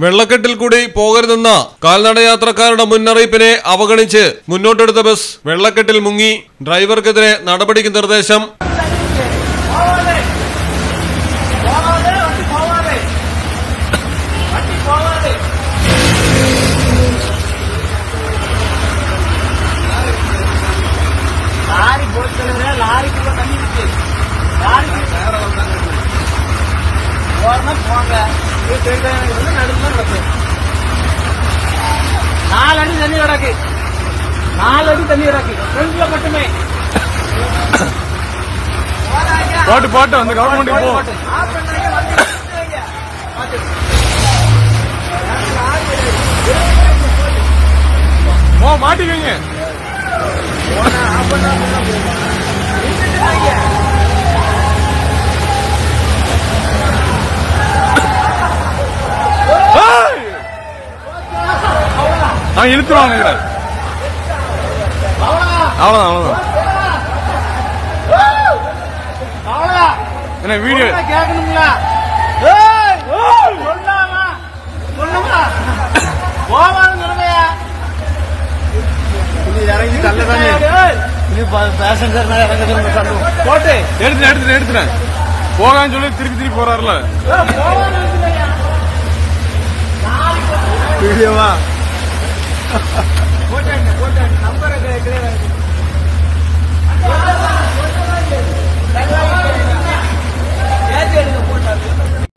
വെള്ളക്കെട്ടിൽ കൂടി പോകരുതെന്ന കാൽനട യാത്രക്കാരുടെ മുന്നറിയിപ്പിനെ അവഗണിച്ച് മുന്നോട്ടെടുത്ത ബസ് വെള്ളക്കെട്ടിൽ മുങ്ങി ഡ്രൈവർക്കെതിരെ നടപടിക്ക് നിർദ്ദേശം പോവാതെ പോവാതെ വണ്ടി പോവാതെ വണ്ടി പോവാതെ லாரி போட்டு லாரிக்குள்ள தண்ணி இருக்கு லாரிக்கு ஓரமா போங்க இது தெரியாதவங்க வந்து நடுவுல கிடக்கு நாலு அடி தண்ணி கிடக்கு. நாலு அடி தண்ணி கிடக்கு. ஃப்ரெண்ட்ல மட்டுமே. போட்டு போட்டு அந்த கவர்மெண்ட் போ. மாட்டிக்கங்க. அவன் இழுத்துருவானுங்கிறான் அவ்வளவுதான் அவ்வளவுதான். என்ன வீடியோ? கேட்கணுங்களா இறங்கி தள்ளதானே பேசஞ்சர் போட்டு எடுத்து எடுத்து எடுத்துறேன் போகான்னு சொல்லி திருப்பி திருப்பி போறாருல. வீடியோவா?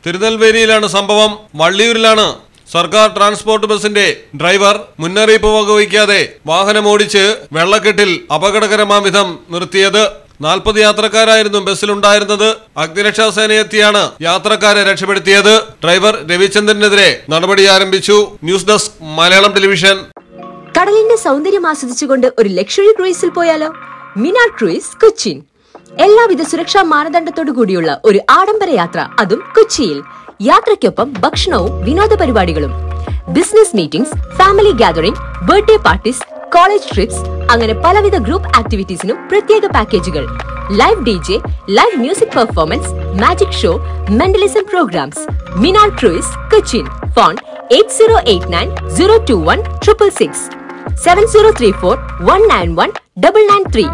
തിരുനെൽവേലിയിലാണ് സംഭവം. വള്ളിയൂരിലാണ് സർക്കാർ ട്രാൻസ്പോർട്ട് ബസിന്റെ ഡ്രൈവർ മുന്നറിയിപ്പ് വകവയ്ക്കാതെ വാഹനമോടിച്ച് വെള്ളക്കെട്ടിൽ അപകടകരമാം വിധം നിർത്തിയത്. നാൽപ്പത് യാത്രക്കാരായിരുന്നു ബസ്സിലുണ്ടായിരുന്നത്. അഗ്നിരക്ഷാ സേനയെത്തിയാണ് യാത്രക്കാരെ രക്ഷപ്പെടുത്തിയത്. ഡ്രൈവർ രവിചന്ദ്രനെതിരെ നടപടി ആരംഭിച്ചു. News desk Malayalam television. കടലിന്റെ സൗന്ദര്യം ആസ്വദിച്ചുകൊണ്ട് ഒരു ലക്ഷറി ക്രൂയിസിൽ പോയാലോ? മിനാർ ക്രൂയിസ് കൊച്ചിൻ എല്ലാവിധ സുരക്ഷാ മാനദണ്ഡത്തോടു കൂടിയുള്ള ഒരു ആഡംബര യാത്ര അതും കൊച്ചിയിൽ. യാത്രയ്ക്കൊപ്പം ഭക്ഷണവും വിനോദ പരിപാടികളും. Business meetings family gathering birthday parties college trips അങ്ങനെ പലവിധ ഗ്രൂപ്പ് ആക്ടിവിറ്റീസിനും പ്രത്യേക പാക്കേജുകൾ live D J live music performance magic show mentalism programs Minar cruise Cochin phone eight zero eight nine zero two one triple six seven zero three four one nine one double nine three